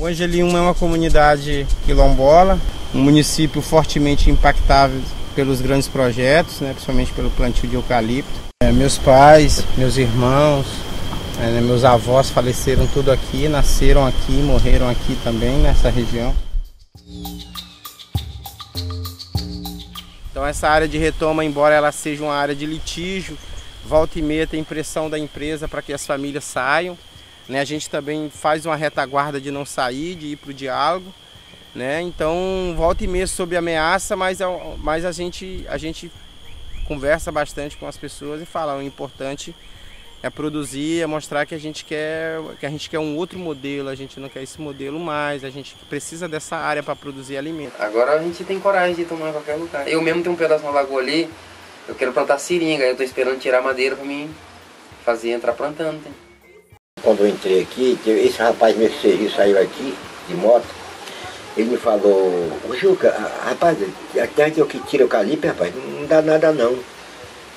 O Angelim é uma comunidade quilombola, um município fortemente impactável pelos grandes projetos, né, principalmente pelo plantio de eucalipto. É, meus pais, meus irmãos, é, né, meus avós faleceram tudo aqui, nasceram aqui, morreram aqui também nessa região. Então essa área de retoma, embora ela seja uma área de litígio, volta e meia tem pressão da empresa para que as famílias saiam. Né? A gente também faz uma retaguarda de não sair, de ir para o diálogo. Né? Então, volta e meia sob ameaça, mas, é mas a, gente, a gente conversa bastante com as pessoas e fala o importante é produzir, é mostrar que a gente quer que a gente quer um outro modelo, a gente não quer esse modelo mais, a gente precisa dessa área para produzir alimento. Agora a gente tem coragem de tomar em qualquer lugar. Eu mesmo tenho um pedaço na lagoa ali, eu quero plantar seringa, eu estou esperando tirar madeira para mim fazer entrar plantando. Quando eu entrei aqui, esse rapaz meu serviço saiu aqui, de moto, ele me falou, ô Juca, rapaz, até que eu que tira o calibre, rapaz, não dá nada não.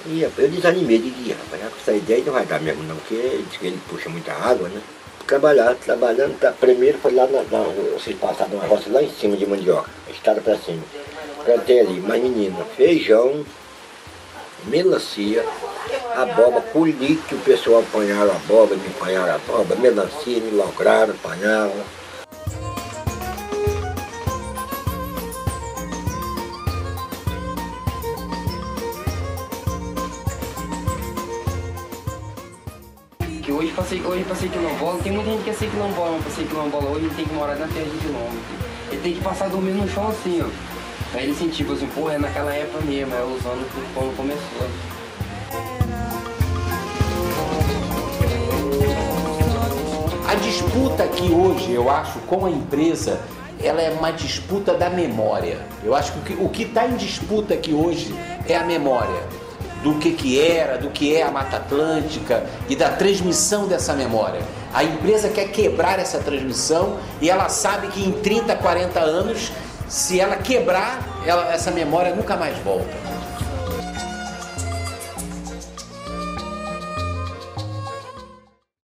E eu desanimei, disse, rapaz, essa ideia não vai dar mesmo não, porque ele, puxa muita água, né? Trabalhar, trabalhando, tá, primeiro foi lá na, na vocês passaram uma roça lá em cima de mandioca, estrada para cima. Plantei ali, mas menina, feijão, melancia, abóbora, colhi que o pessoal apanhava abóbora, me apanharam abóbora, melancia, me lograram, apanhavam. Que hoje passei, hoje passei quilombola, tem muita gente que quer ser quilombola, mas passei quilombola hoje tem que morar na terra de quilômetro. Ele tem que passar dormindo no chão assim, ó. Aí ele tipo assim, porra, é naquela época mesmo, é anos quando começou. A disputa aqui hoje, eu acho, com a empresa, ela é uma disputa da memória. Eu acho que o que está em disputa aqui hoje é a memória do que, que era, do que é a Mata Atlântica e da transmissão dessa memória. A empresa quer quebrar essa transmissão e ela sabe que em 30, 40 anos, se ela quebrar, ela, essa memória nunca mais volta.